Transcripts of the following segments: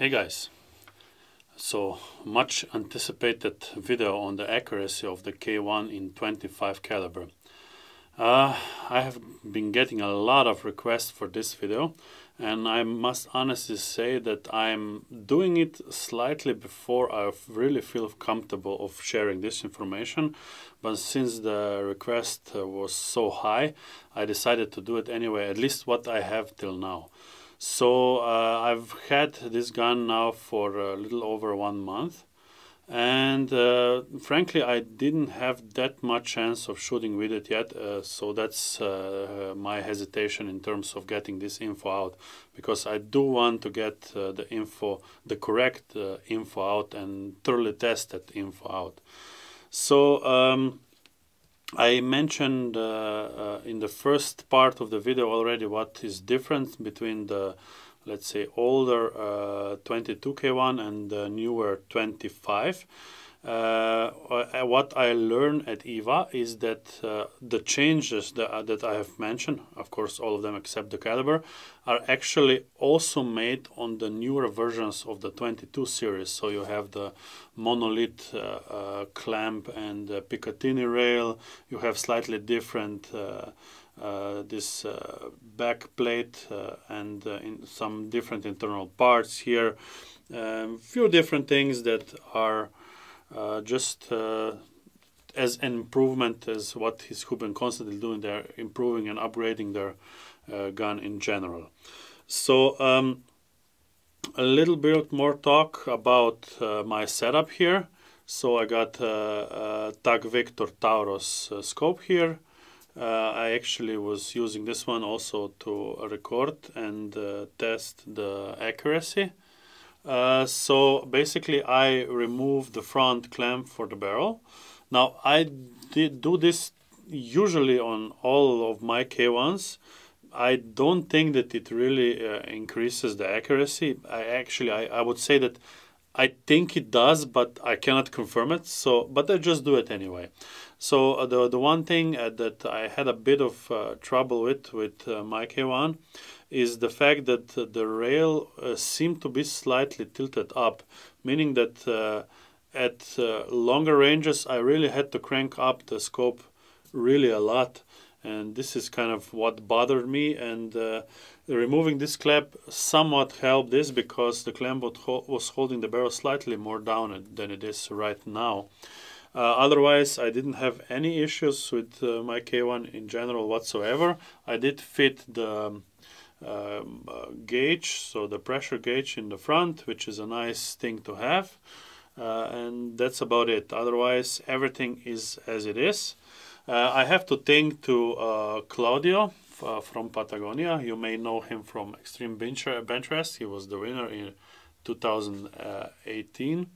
Hey guys, so much anticipated video on the accuracy of the K1 in 25 caliber. Uh, I have been getting a lot of requests for this video and I must honestly say that I'm doing it slightly before I really feel comfortable of sharing this information but since the request was so high I decided to do it anyway at least what I have till now. So uh, I've had this gun now for a little over one month. And uh, frankly I didn't have that much chance of shooting with it yet uh, so that's my hesitation in terms of getting this info out. Because I do want to get uh, the info the correct uh, info out and thoroughly test that info out. So um, I mentioned uh, uh, in the first part of the video already what is different between the let's say older uh, 22K1 and the newer 25. Uh, uh, what I learned at IWA is that uh, the changes that, uh, that I have mentioned, of course, all of them except the caliber, are actually also made on the newer versions of the 22 series. So you have the monolith uh, uh, clamp and the Picatinny rail. You have slightly different. this back plate and in some different internal parts here, a um, few different things that are uh, just uh, as an improvement as what is Huben constantly doing. They're improving and upgrading their uh, gun in general. So um, a little bit more talk about uh, my setup here. So I got a, a TAC Vector Taurus uh, scope here. Uh, I actually was using this one also to record and test the accuracy. Uh, so basically I remove the front clamp for the barrel. Now I did do this usually on all of my K1s. I don't think that it really uh, increases the accuracy. I actually I, I would say that I think it does, but I cannot confirm it. So, but I just do it anyway. So uh, the the one thing uh, that I had a bit of uh, trouble with with uh, my K1 is the fact that the rail uh, seemed to be slightly tilted up, meaning that uh, at uh, longer ranges I really had to crank up the scope really a lot and this is kind of what bothered me and uh, removing this clamp somewhat helped this because the clamp was holding the barrel slightly more down than it is right now. Uh, otherwise, I didn't have any issues with uh, my K1 in general whatsoever. I did fit the um, uh, gauge, so the pressure gauge in the front, which is a nice thing to have. Uh, and that's about it. Otherwise, everything is as it is. Uh, I have to thank to uh, Claudio uh, from Patagonia. You may know him from Extreme Bench. He was the winner in 2018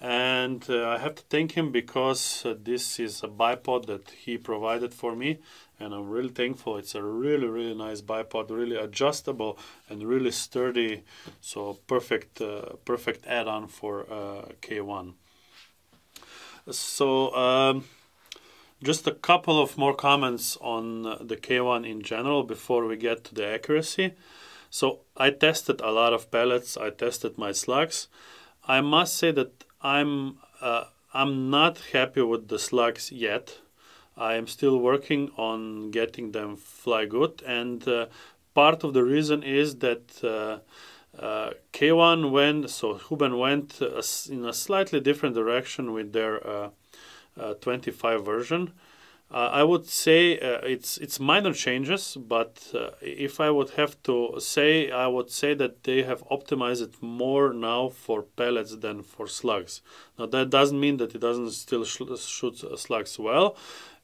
and uh, I have to thank him because uh, this is a bipod that he provided for me. And I'm really thankful. It's a really really nice bipod really adjustable and really sturdy. So perfect uh, perfect add-on for uh, K1 so um, just a couple of more comments on the K1 in general before we get to the accuracy. So I tested a lot of pellets. I tested my slugs. I must say that I'm uh, I'm not happy with the slugs yet. I am still working on getting them fly good, and uh, part of the reason is that uh, uh K1 went so Huben went uh, in a slightly different direction with their uh, 25 version. Uh, I would say uh, it's it's minor changes, but uh, if I would have to say, I would say that they have optimized it more now for pellets than for slugs. Now that doesn't mean that it doesn't still sh shoot slugs well.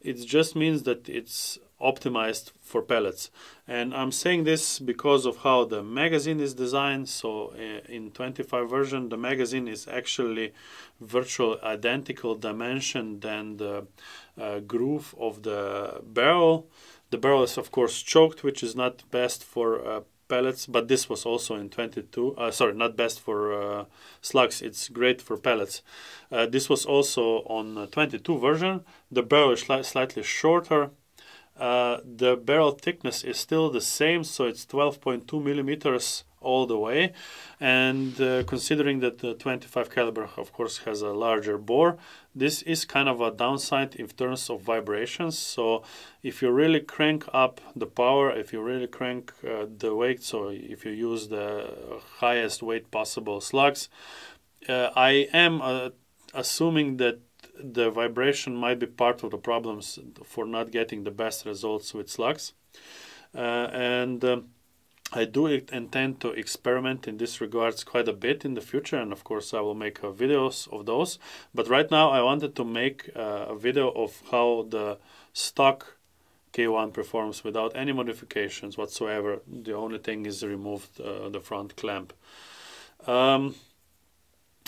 It just means that it's optimized for pellets. And I'm saying this because of how the magazine is designed. So uh, in 25 version, the magazine is actually virtual identical dimension than the uh, groove of the barrel. The barrel is of course choked, which is not best for uh, pellets, but this was also in 22. Uh, sorry, not best for uh, slugs. It's great for pellets. Uh, this was also on 22 version. The barrel is slightly shorter. Uh, the barrel thickness is still the same, so it's 12.2 millimeters all the way. And uh, considering that the 25 caliber of course has a larger bore this is kind of a downside in terms of vibrations. So if you really crank up the power if you really crank uh, the weight so if you use the highest weight possible slugs uh, I am uh, assuming that the vibration might be part of the problems for not getting the best results with slugs. Uh, and um, I do intend to experiment in this regards quite a bit in the future and of course I will make uh, videos of those. But right now I wanted to make uh, a video of how the stock K1 performs without any modifications whatsoever. The only thing is removed uh, the front clamp. Um,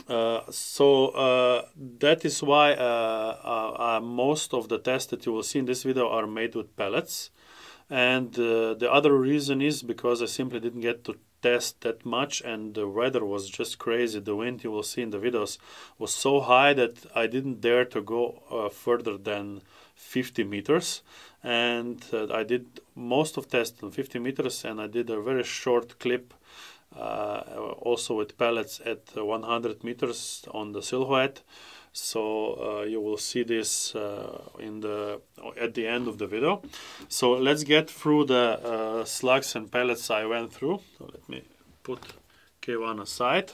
uh, so uh, that is why uh, uh, uh, most of the tests that you will see in this video are made with pellets. And the other reason is because I simply didn't get to test that much and the weather was just crazy. The wind you will see in the videos was so high that I didn't dare to go further than 50 meters. And I did most of tests on 50 meters and I did a very short clip also with pellets at 100 meters on the silhouette. So uh, you will see this uh, in the at the end of the video. So let's get through the uh, slugs and pellets I went through. So let me put K1 aside.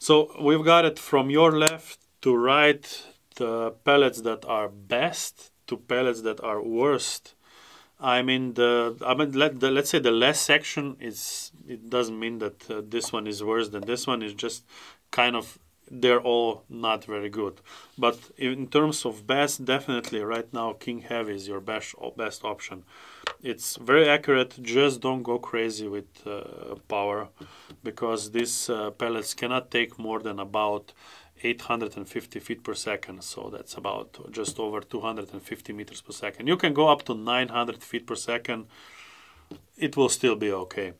So we've got it from your left to right the pellets that are best to pellets that are worst I mean the I mean let the, let's say the less section is it doesn't mean that uh, this one is worse than this one. It's just kind of they're all not very good. But in terms of best, definitely right now King Heavy is your best best option. It's very accurate. Just don't go crazy with uh, power because these uh, pellets cannot take more than about 850 feet per second so that's about just over 250 meters per second. You can go up to 900 feet per second it will still be okay.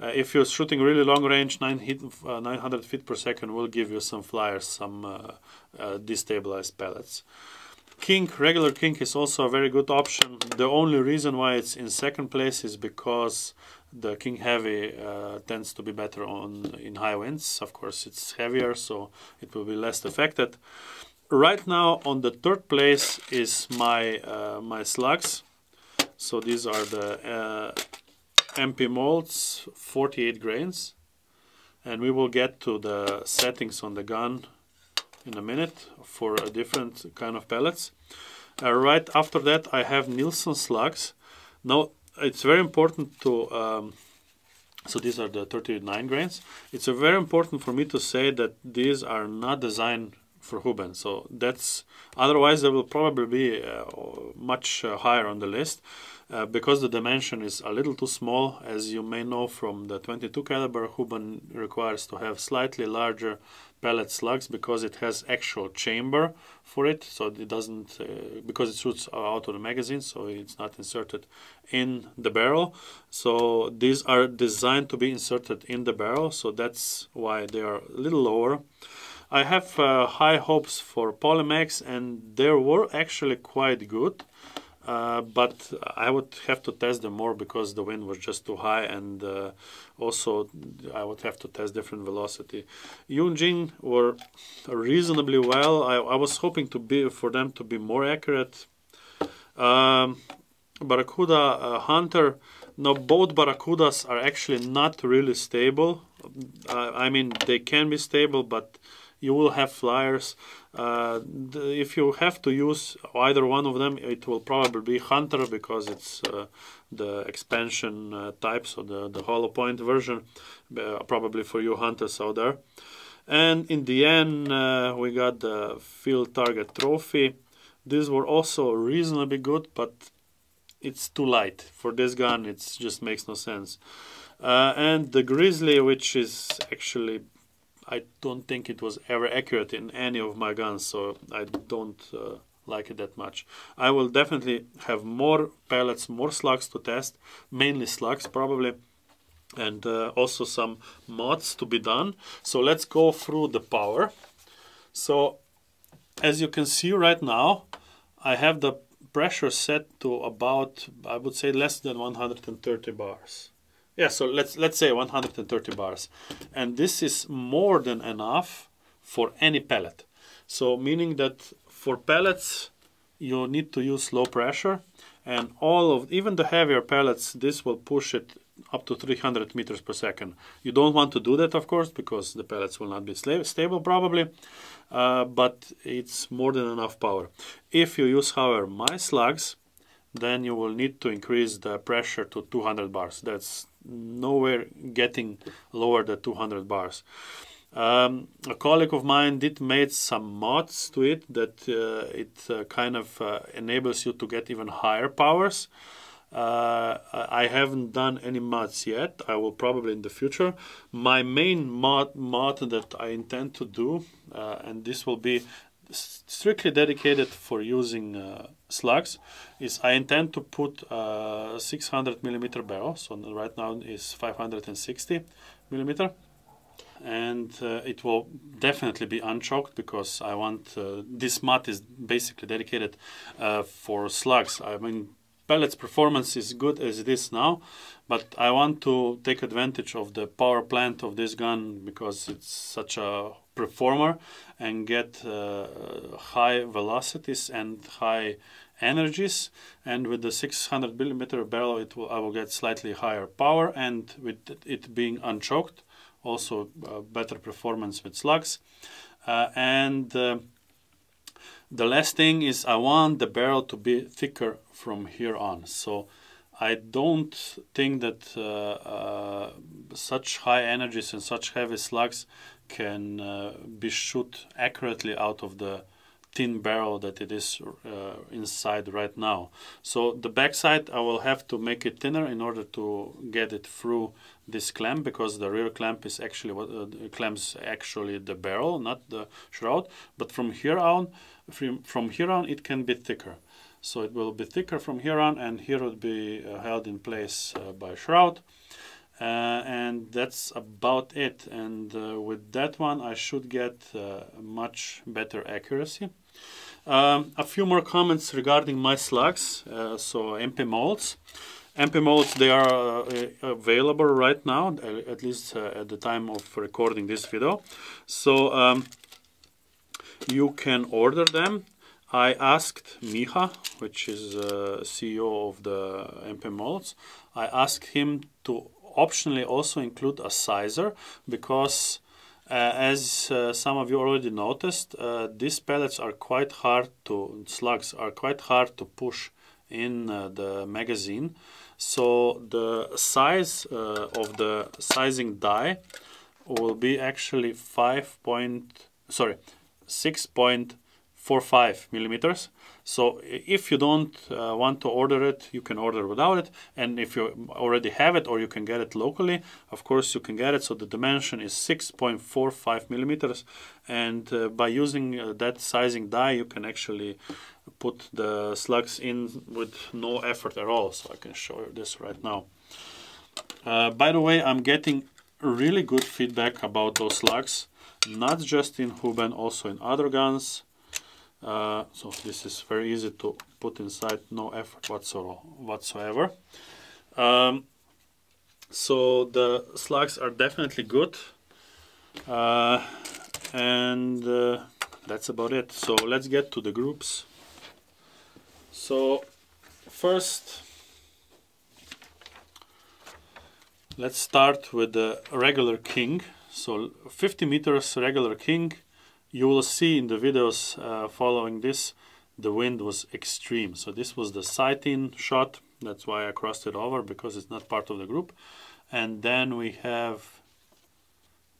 Uh, if you're shooting really long range 9 hit, uh, 900 feet per second will give you some flyers some uh, uh destabilized pellets. King, regular King is also a very good option. The only reason why it's in second place is because the King Heavy uh, tends to be better on in high winds. Of course, it's heavier, so it will be less affected. Right now, on the third place is my uh, my slugs. So these are the uh, MP molds, 48 grains, and we will get to the settings on the gun in a minute for a different kind of pellets. Uh, right after that, I have Nielsen slugs. Now, it's very important to um, so these are the 39 grains. It's very important for me to say that these are not designed for Huben so that's otherwise they will probably be uh, much uh, higher on the list uh, because the dimension is a little too small. As you may know from the 22 caliber Huben requires to have slightly larger pellet slugs because it has actual chamber for it so it doesn't uh, because it shoots out of the magazine so it's not inserted in the barrel. So these are designed to be inserted in the barrel so that's why they are a little lower. I have uh, high hopes for Polymex and they were actually quite good uh, but I would have to test them more because the wind was just too high and uh, also I would have to test different velocity. Yunjin were reasonably well. I, I, was hoping to be for them to be more accurate. Um, Baracuda uh, Hunter. Now both Baracudas are actually not really stable. Uh, I mean they can be stable but you will have flyers. Uh, if you have to use either one of them, it will probably be Hunter because it's uh, the expansion uh, type, so the, the hollow point version, uh, probably for you hunters out there. And in the end, uh, we got the field target trophy. These were also reasonably good, but it's too light. For this gun, it just makes no sense. Uh, and the Grizzly, which is actually I don't think it was ever accurate in any of my guns, so I don't uh, like it that much. I will definitely have more pellets, more slugs to test, mainly slugs probably, and uh, also some mods to be done. So let's go through the power. So as you can see right now, I have the pressure set to about, I would say less than 130 bars. Yeah so let's let's say 130 bars. And this is more than enough for any pellet. So meaning that for pellets you need to use low pressure. And all of even the heavier pellets this will push it up to 300 meters per second. You don't want to do that of course because the pellets will not be stable probably. Uh, but it's more than enough power. If you use however my slugs then you will need to increase the pressure to 200 bars that's nowhere getting lower than 200 bars um, a colleague of mine did made some mods to it that uh, it uh, kind of uh, enables you to get even higher powers. Uh, I haven't done any mods yet. I will probably in the future. My main mod mod that I intend to do, uh, and this will be strictly dedicated for using uh, slugs, is I intend to put a 600 millimeter barrel. So right now is 560 millimeter and uh, it will definitely be unchoked because I want uh, this mat is basically dedicated uh, for slugs. I mean, pellets performance is good as it is now, but I want to take advantage of the power plant of this gun because it's such a performer and get uh, high velocities and high energies and with the 600 millimeter barrel it will I will get slightly higher power and with it being unchoked also uh, better performance with slugs. Uh, and uh, the last thing is I want the barrel to be thicker from here on. So I don't think that uh, uh, such high energies and such heavy slugs can uh, be shot accurately out of the thin barrel that it is uh, inside right now. So the backside I will have to make it thinner in order to get it through this clamp because the rear clamp is actually what uh, clamps actually the barrel, not the shroud. But from here on, from, from here on it can be thicker. So it will be thicker from here on and here would be uh, held in place uh, by shroud. Uh, and that's about it and uh, with that one I should get uh, much better accuracy um, a few more comments regarding my slugs, uh, so MP molds. MP molds, they are uh, available right now, at least uh, at the time of recording this video. So um, you can order them. I asked Miha, which is CEO of the MP molds, I asked him to optionally also include a sizer because uh, as uh, some of you already noticed, uh, these pellets are quite hard to, slugs are quite hard to push in the magazine. So the size of the sizing die will be actually 5 point, sorry, 6.45 millimeters so if you don't uh, want to order it, you can order without it. And if you already have it or you can get it locally, of course you can get it. So the dimension is 6.45 millimeters. And uh, by using uh, that sizing die, you can actually put the slugs in with no effort at all. So I can show you this right now. Uh, by the way, I'm getting really good feedback about those slugs, not just in Huben, also in other guns. Uh, so this is very easy to put inside, no effort whatsoever. Um, so the slugs are definitely good. Uh, and uh, that's about it. So let's get to the groups. So first, let's start with the regular king. So 50 meters regular king you will see in the videos uh, following this, the wind was extreme. So this was the sight-in shot. That's why I crossed it over because it's not part of the group. And then we have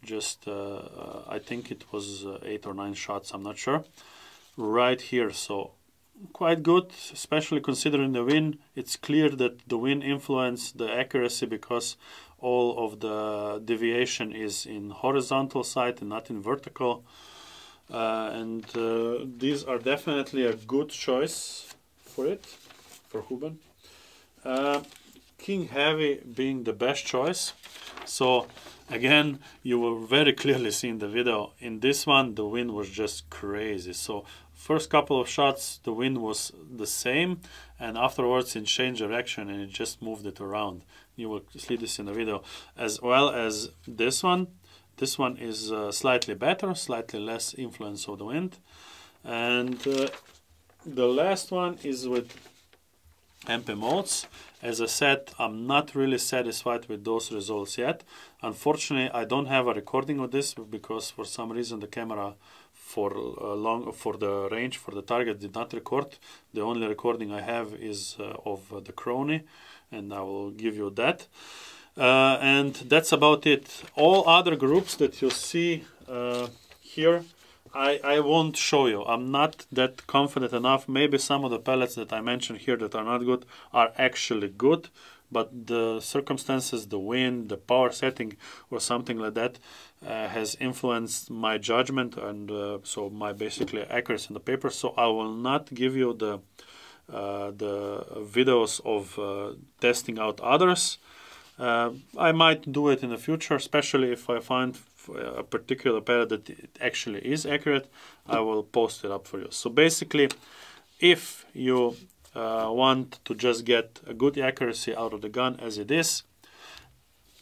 just, uh, uh, I think it was uh, eight or nine shots, I'm not sure, right here. So quite good, especially considering the wind. It's clear that the wind influenced the accuracy because all of the deviation is in horizontal side and not in vertical. Uh, and uh, these are definitely a good choice for it, for Huben. Uh, King Heavy being the best choice. So again, you will very clearly see in the video, in this one, the wind was just crazy. So first couple of shots the wind was the same and afterwards it changed direction and it just moved it around you will see this in the video as well as this one this one is uh, slightly better slightly less influence of the wind and uh, the last one is with MP molds. As I said, I'm not really satisfied with those results yet. Unfortunately, I don't have a recording of this because for some reason the camera for uh, long for the range for the target did not record. The only recording I have is uh, of uh, the chrony, and I will give you that. Uh, and that's about it. All other groups that you see uh, here I, I won't show you. I'm not that confident enough. Maybe some of the pellets that I mentioned here that are not good are actually good, but the circumstances, the wind, the power setting, or something like that uh, has influenced my judgment and uh, so my basically accuracy in the paper. So I will not give you the uh, the videos of uh, testing out others. Uh, I might do it in the future, especially if I find a particular pellet that it actually is accurate, I will post it up for you. So basically, if you uh, want to just get a good accuracy out of the gun as it is,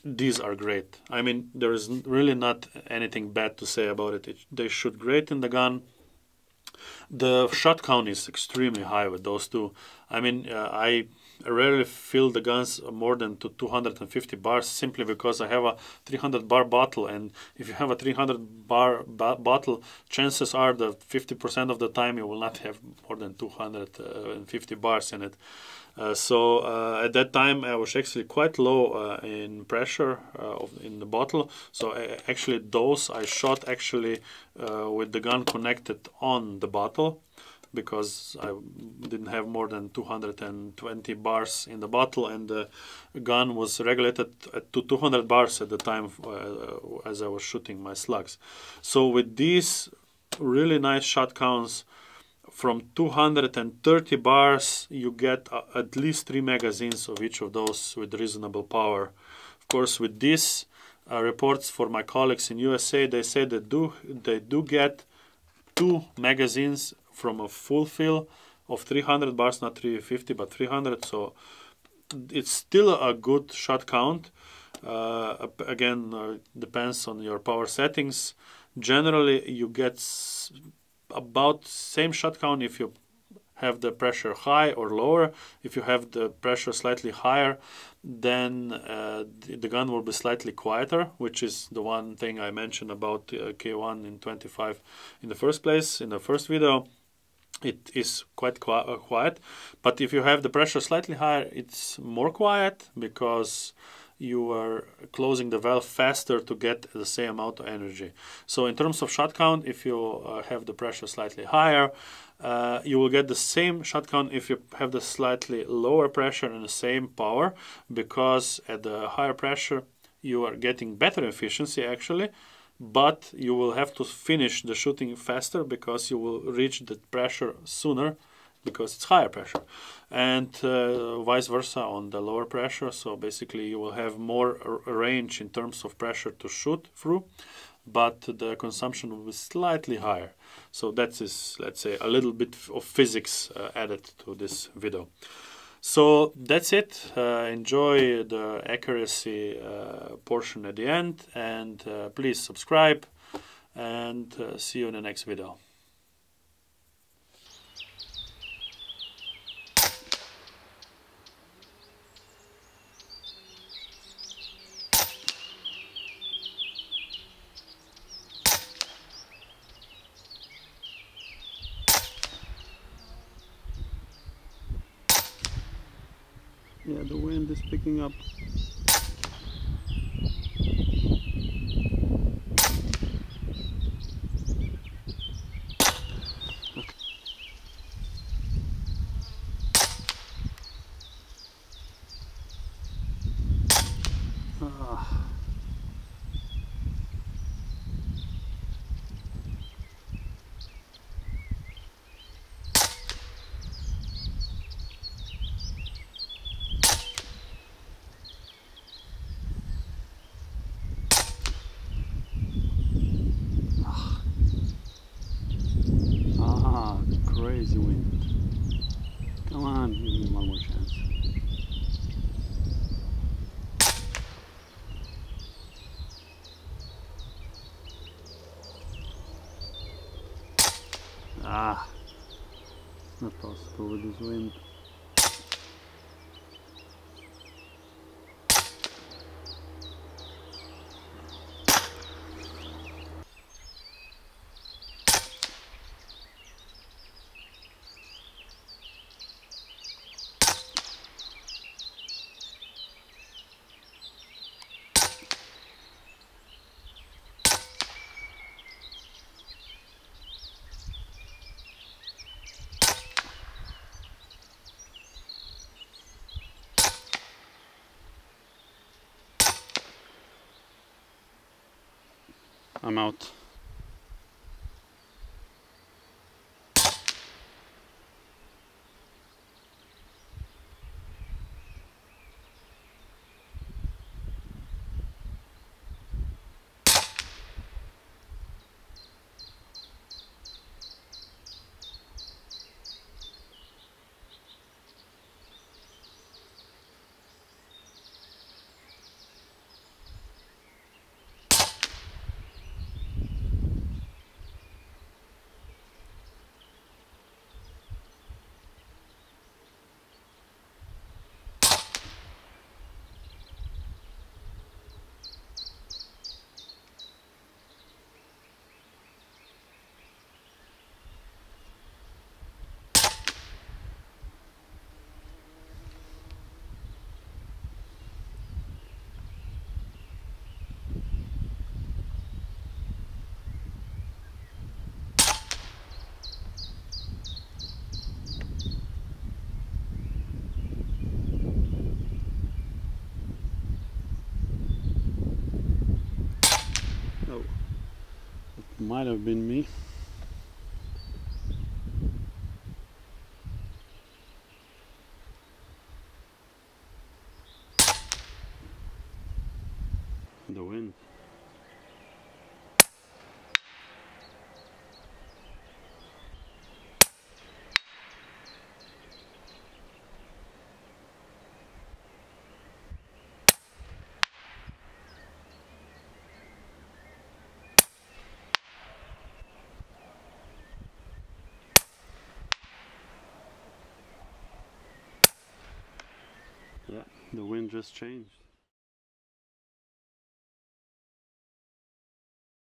these are great. I mean, there is really not anything bad to say about it. it they shoot great in the gun. The shot count is extremely high with those two. I mean, uh, I rarely fill the guns more than to 250 bars simply because I have a 300 bar bottle and if you have a 300 bar bottle chances are that 50% of the time you will not have more than 250 bars in it. Uh, so uh, at that time I was actually quite low uh, in pressure in the bottle. So I, actually those I shot actually with the gun connected on the bottle because I didn't have more than 220 bars in the bottle and the gun was regulated to 200 bars at the time uh, as I was shooting my slugs. So with these really nice shot counts from 230 bars you get uh, at least three magazines of each of those with reasonable power. Of course with these uh, reports for my colleagues in USA they say they do they do get two magazines from a full fill of 300 bars, not 350, but 300. So it's still a good shot count. Uh, again, uh, depends on your power settings. Generally, you get about same shot count if you have the pressure high or lower. If you have the pressure slightly higher, then uh, the, the, gun will be slightly quieter, which is the one thing I mentioned about uh, K1 in 25 in the first place, in the first video it is quite uh, quiet but if you have the pressure slightly higher it's more quiet because you are closing the valve faster to get the same amount of energy. So in terms of shot count if you uh, have the pressure slightly higher uh, you will get the same shot count if you have the slightly lower pressure and the same power because at the higher pressure you are getting better efficiency actually but you will have to finish the shooting faster because you will reach the pressure sooner because it's higher pressure and uh, vice versa on the lower pressure so basically you will have more range in terms of pressure to shoot through but the consumption will be slightly higher so that is let's say a little bit of physics uh, added to this video so that's it. Uh, enjoy the accuracy uh, portion at the end and uh, please subscribe and uh, see you in the next video. yeah the wind is picking up this wind. I'm out. Might have been me. The wind. Yeah, the wind just changed.